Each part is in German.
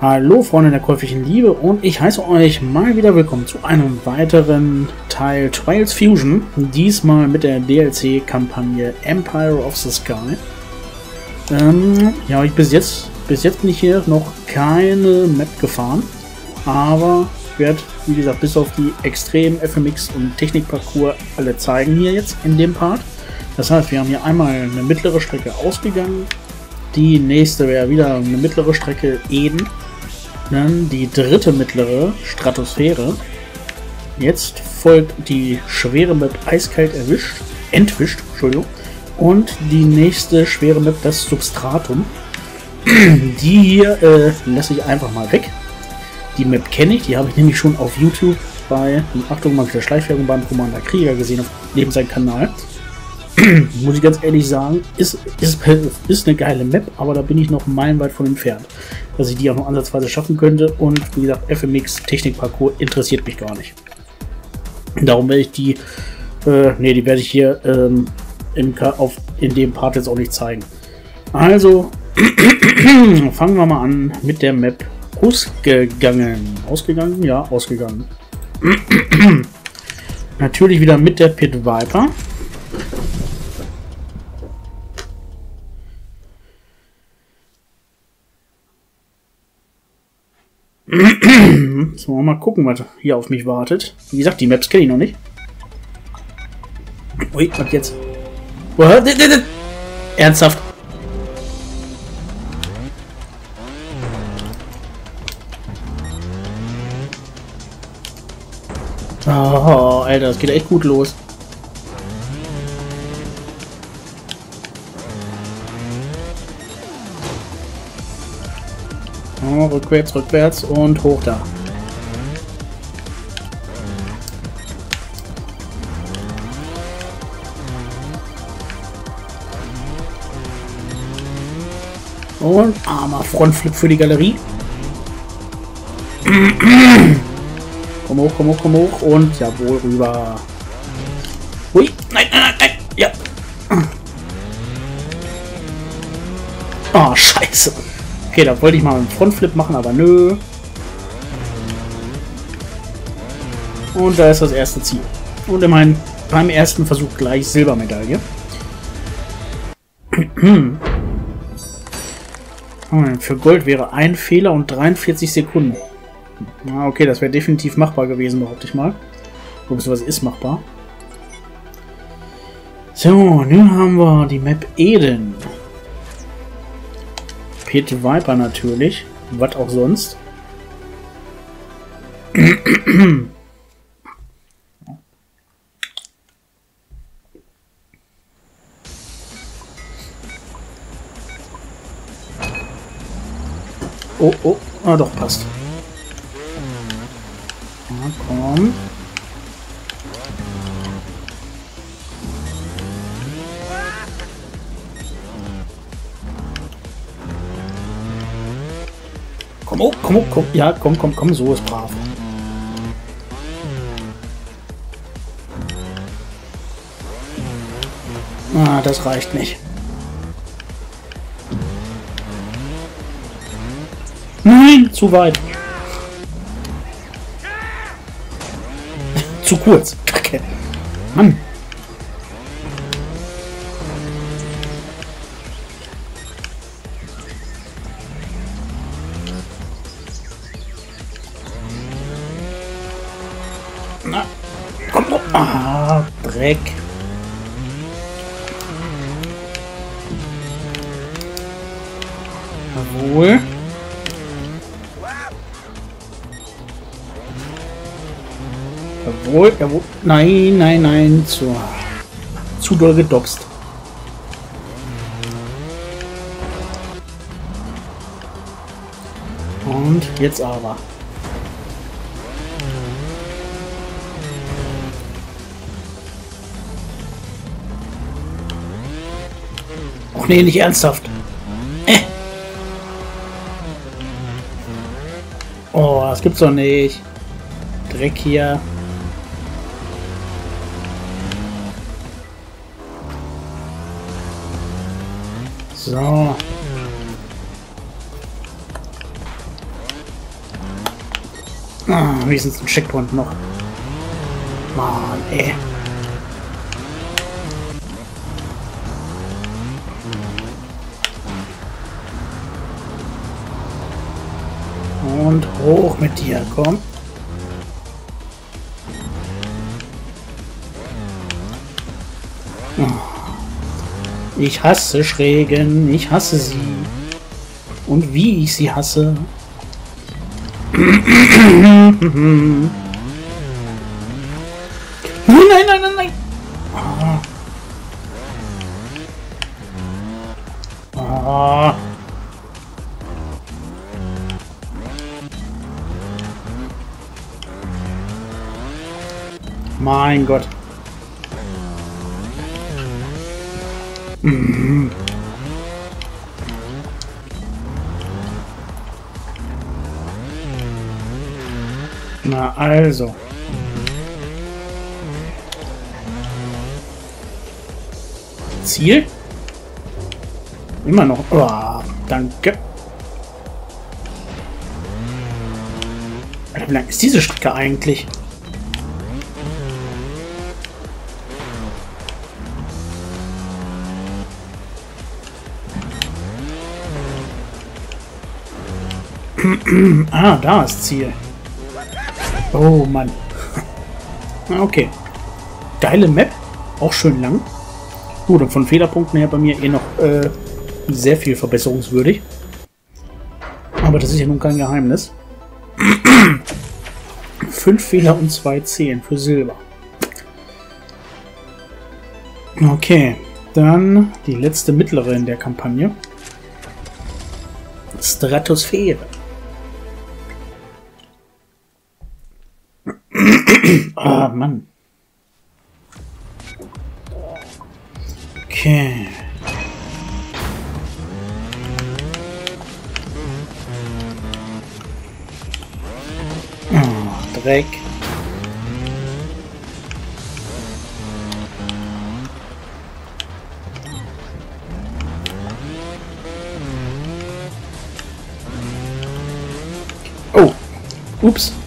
Hallo Freunde der käuflichen Liebe und ich heiße euch mal wieder willkommen zu einem weiteren Teil Trials Fusion. Diesmal mit der DLC-Kampagne Empire of the Sky. Ähm, ja, ich bis jetzt, bis jetzt bin ich hier noch keine Map gefahren, aber ich werde, wie gesagt, bis auf die extremen FMX und Technikparcours alle zeigen hier jetzt in dem Part. Das heißt, wir haben hier einmal eine mittlere Strecke ausgegangen, die nächste wäre wieder eine mittlere Strecke Eden. Dann die dritte mittlere Stratosphäre. Jetzt folgt die schwere Map eiskalt erwischt, entwischt, Entschuldigung. Und die nächste schwere Map, das Substratum. Die hier äh, lasse ich einfach mal weg. Die Map kenne ich, die habe ich nämlich schon auf YouTube bei, Achtung, mal wieder Schleichwerbung beim Commander Krieger gesehen, neben seinem Kanal. muss ich ganz ehrlich sagen, ist, ist, ist eine geile Map, aber da bin ich noch meilenweit von entfernt, dass ich die auch noch ansatzweise schaffen könnte. Und wie gesagt, FMX Technikparcours interessiert mich gar nicht. Darum werde ich die, äh, nee, die werde ich hier ähm, in, auf, in dem Part jetzt auch nicht zeigen. Also, fangen wir mal an mit der Map ausgegangen. Ausgegangen? Ja, ausgegangen. Natürlich wieder mit der Pit Viper. Jetzt wir mal gucken, was hier auf mich wartet. Wie gesagt, die Maps kenne ich noch nicht. Ui, was jetzt? Ernsthaft? Oh, Alter, das geht echt gut los. Oh, rückwärts, rückwärts und hoch da. Und armer Frontflip für die Galerie. komm hoch, komm hoch, komm hoch und jawohl rüber. Hui, nein, nein, nein, nein, ja. Oh, scheiße. Okay, da wollte ich mal einen Frontflip machen, aber nö. Und da ist das erste Ziel. Und immerhin beim ersten Versuch gleich Silbermedaille. Für Gold wäre ein Fehler und 43 Sekunden. okay, das wäre definitiv machbar gewesen, behaupte ich mal. Beziehungsweise ist machbar. So, nun haben wir die Map Eden. Pete Viper natürlich. Was auch sonst. Oh, oh, ah doch, passt. Komm, oh, komm, oh, komm. Ja, komm, komm, komm, so ist brav. Ah, das reicht nicht. Nein, zu weit. zu kurz. Kacke. Mann. Na, komm doch. Ah, Dreck. Jawohl. Jawohl, jawohl. Nein, nein, nein. Zu, zu doll gedopst. Und jetzt aber. Nee, nicht ernsthaft. Äh. Oh, das gibt's doch nicht. Dreck hier. So. Ah, wenigstens ein Checkpoint noch. Mann, ey. Und hoch mit dir, komm. Ich hasse Schrägen, ich hasse sie. Und wie ich sie hasse. nein. Mein Gott. Mhm. Na also. Ziel? Immer noch. Oh, danke. Wie lang ist diese Strecke eigentlich? ah, da ist Ziel. Oh Mann. Okay. Geile Map. Auch schön lang. Gut, und von Fehlerpunkten her bei mir eh noch äh, sehr viel verbesserungswürdig. Aber das ist ja nun kein Geheimnis. Fünf Fehler und zwei Zehen für Silber. Okay, dann die letzte mittlere in der Kampagne. Stratosphäre. Ah, Mann. Okay. Oh, Dreck. Oh. Ups.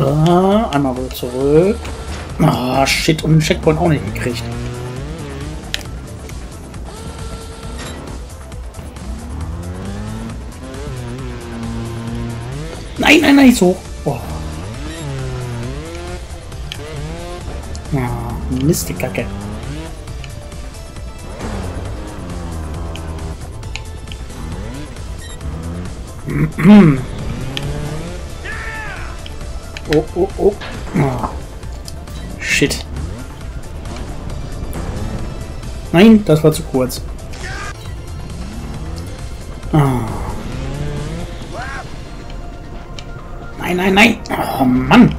Ah, einmal wohl zurück. Ah, shit, und einen Checkpoint auch nicht gekriegt. Nein, nein, nein, so. Oh. Ah, Mist, die Kacke. Oh, oh, oh. Shit. Nein, das war zu kurz. Ah. Nein, nein, nein. Oh Mann.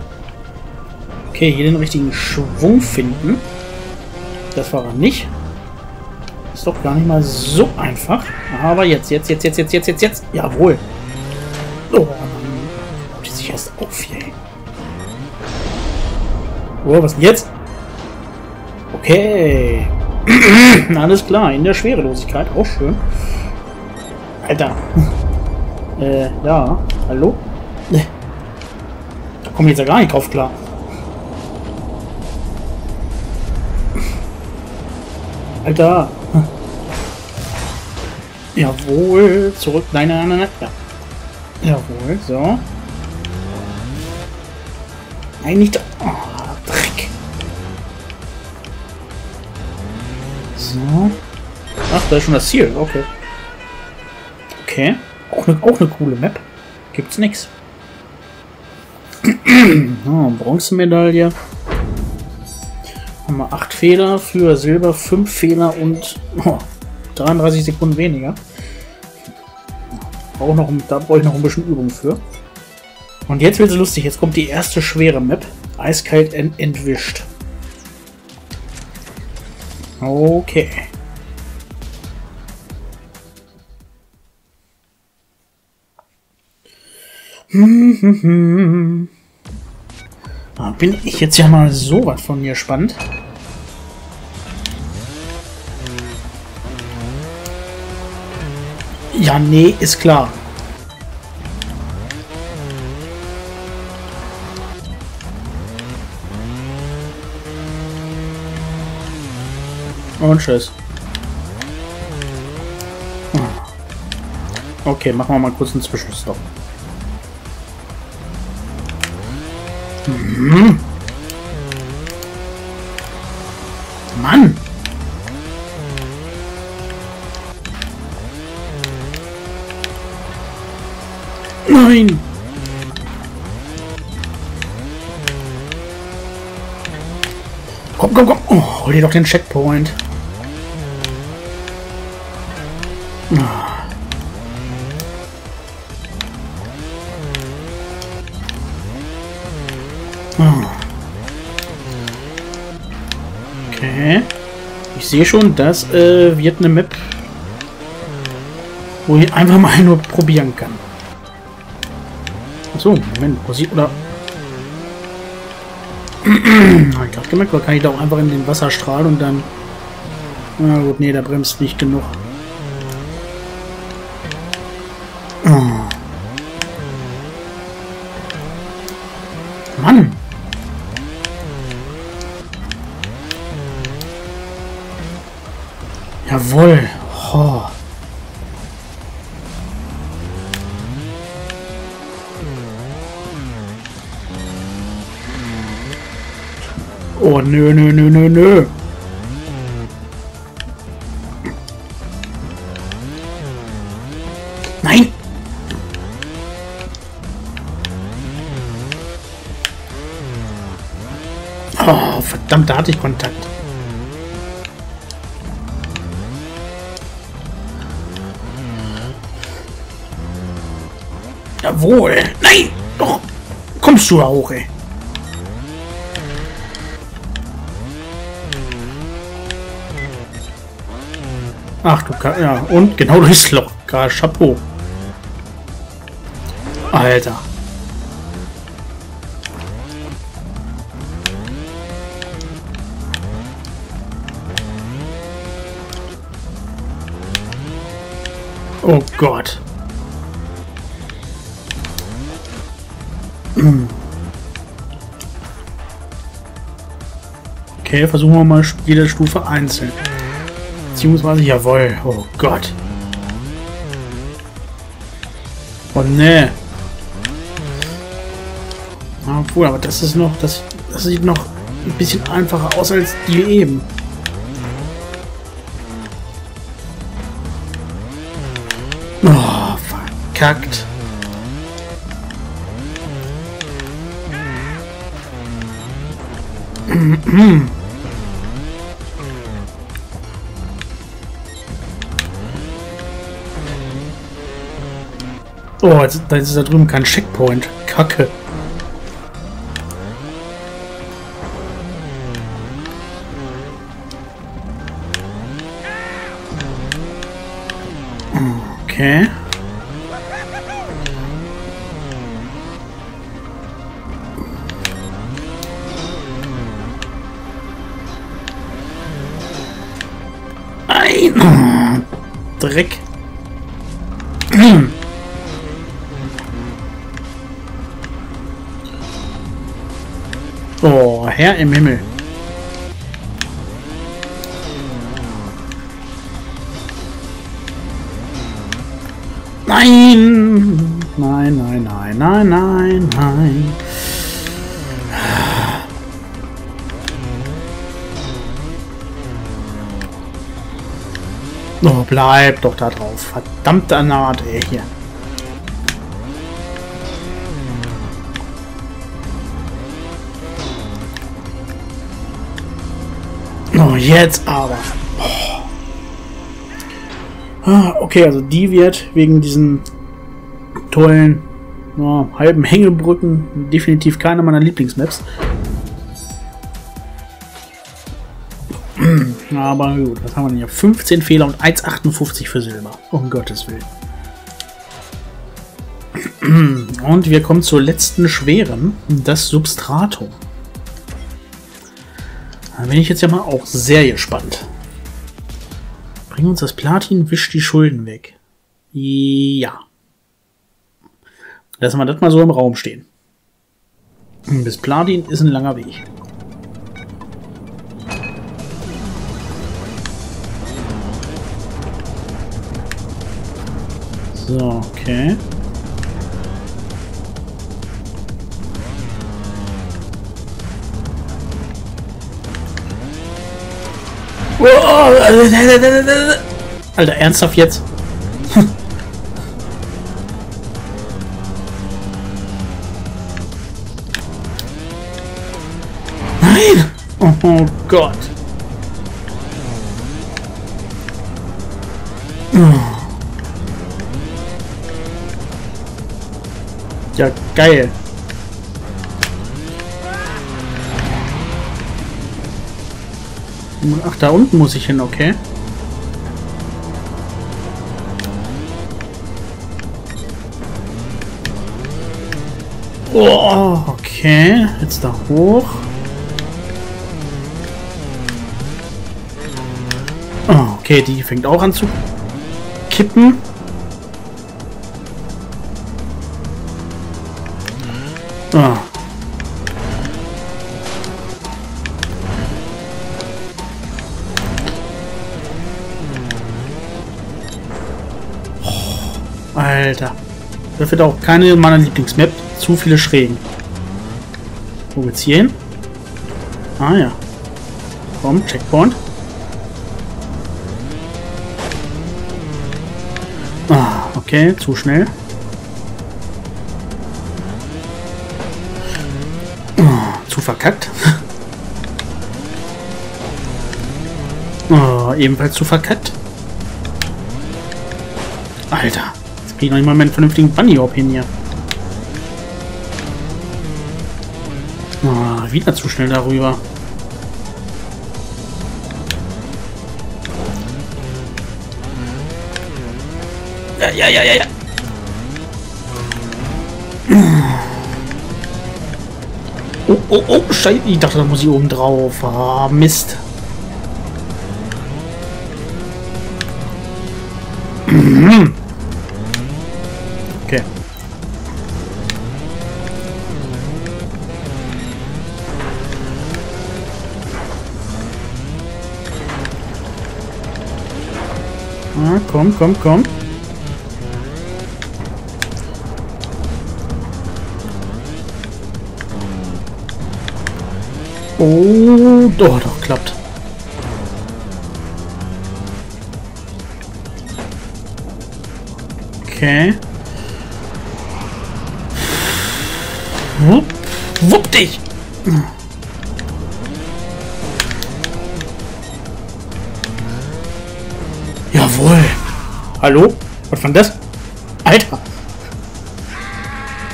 Okay, hier den richtigen Schwung finden. Das war er nicht. Ist doch gar nicht mal so einfach. Aber jetzt, jetzt, jetzt, jetzt, jetzt, jetzt, jetzt, jetzt. Jawohl. Oh, was denn jetzt? Okay. Alles klar, in der Schwerelosigkeit. Auch schön. Alter. äh, ja. Hallo? Da komme ich jetzt ja gar nicht drauf klar. Alter. Jawohl. Zurück. Nein, nein, nein, nein. Ja. Jawohl. So. Nein, nicht. Oh, Ach, da ist schon das Ziel. Okay. Okay. Auch eine, auch eine coole Map. Gibt's nix. oh, Bronzemedaille. Haben wir 8 Fehler für Silber, 5 Fehler und oh, 33 Sekunden weniger. Auch noch, da brauche ich noch ein bisschen Übung für. Und jetzt wird es lustig. Jetzt kommt die erste schwere Map. Eiskalt ent entwischt. Okay. Bin ich jetzt ja mal so was von mir spannend. Ja, nee, ist klar. Und tschüss. Okay, machen wir mal kurz einen Zwischenstopp. Mhm. Mann! Nein! Komm, komm, komm! Oh, hol dir doch den Checkpoint. Sehe schon, das äh, wird eine Map, wo ich einfach mal nur probieren kann. Achso, Moment, Musik oder... ich gerade gemerkt, oder kann ich da auch einfach in den Wasserstrahl und dann... Na gut, nee, der bremst nicht genug. Oh. Mann! Jawohl. Oh. Oh, nö, nö, nö, nö, nö. Nein! Oh, verdammt, da hatte ich Kontakt. Jawohl. Nein! Doch! Kommst du da hoch, ey. Ach du Ka ja, und genau durchs Loch. Gar Chapeau. Alter. Oh Gott. Okay, versuchen wir mal jede Stufe einzeln. Beziehungsweise, jawohl. Oh Gott. Oh ne. Obwohl, aber das ist noch, das, das sieht noch ein bisschen einfacher aus als die eben. Oh, verkackt. Oh, da ist da drüben kein Checkpoint. Kacke. Oh, Herr im Himmel. Nein! Nein, nein, nein, nein, nein, nein. Oh, bleib doch da drauf. Verdammte Naht, ey, hier. Oh, jetzt aber. Oh. Ah, okay, also die wird wegen diesen tollen oh, halben Hängebrücken definitiv keine meiner Lieblingsmaps. Aber gut, was haben wir denn hier? 15 Fehler und 1,58 für Silber. Um Gottes Willen. Und wir kommen zur letzten schweren, das Substratum. Da bin ich jetzt ja mal auch sehr gespannt. Bring uns das Platin, wisch die Schulden weg. Ja. Lassen wir das mal so im Raum stehen. Bis Platin ist ein langer Weg. So, okay. Alter, ernsthaft jetzt? Nein! Oh Gott. Ja, geil. Ach, da unten muss ich hin, okay. Oh, okay. Jetzt da hoch. Oh, okay, die fängt auch an zu kippen. Alter. Das wird auch keine meiner Lieblingsmap. Zu viele Schrägen. Wo geht's hier hin? Ah ja. Komm, Checkpoint. Ah, okay, zu schnell. Oh, zu verkackt. Oh, ebenfalls zu verkackt. Alter. Krieg noch nicht mal meinen vernünftigen Bunny Hop hin hier. Oh, wieder zu schnell darüber. Ja, ja, ja, ja, ja. Oh, oh, oh, Scheiße. Ich dachte, da muss ich oben drauf. Ah, Mist. Okay. Komm, komm, komm. Oh, doch, doch, klappt. Okay. Wupp, wupp dich! Jawohl. Hallo? Was war das? Alter.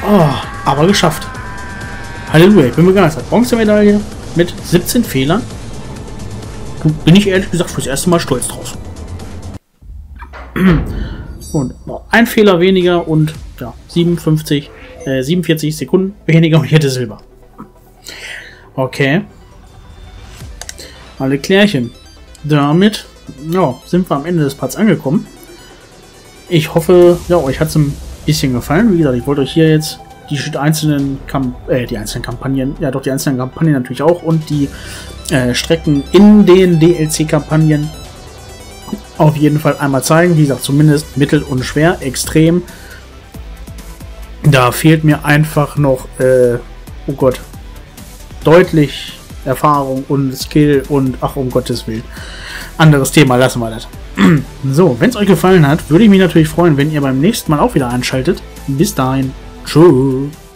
Oh, aber geschafft. Halleluja, ich bin begeistert. Bronzemedaille mit 17 Fehlern. Bin ich ehrlich gesagt fürs erste Mal stolz drauf. Und noch ein Fehler weniger und ja, 57, äh, 47 Sekunden weniger und ich hätte Silber. Okay. Alle Klärchen. Damit ja, sind wir am Ende des Parts angekommen. Ich hoffe, ja, euch hat es ein bisschen gefallen. Wie gesagt, ich wollte euch hier jetzt die einzelnen, Kamp äh, die einzelnen Kampagnen, ja doch die einzelnen Kampagnen natürlich auch und die äh, Strecken in den DLC-Kampagnen auf jeden Fall einmal zeigen. Wie gesagt, zumindest mittel und schwer, extrem. Da fehlt mir einfach noch, äh, oh Gott, deutlich Erfahrung und Skill und ach um Gottes Willen. Anderes Thema, lassen wir das. so, wenn es euch gefallen hat, würde ich mich natürlich freuen, wenn ihr beim nächsten Mal auch wieder einschaltet. Bis dahin. Tschüss.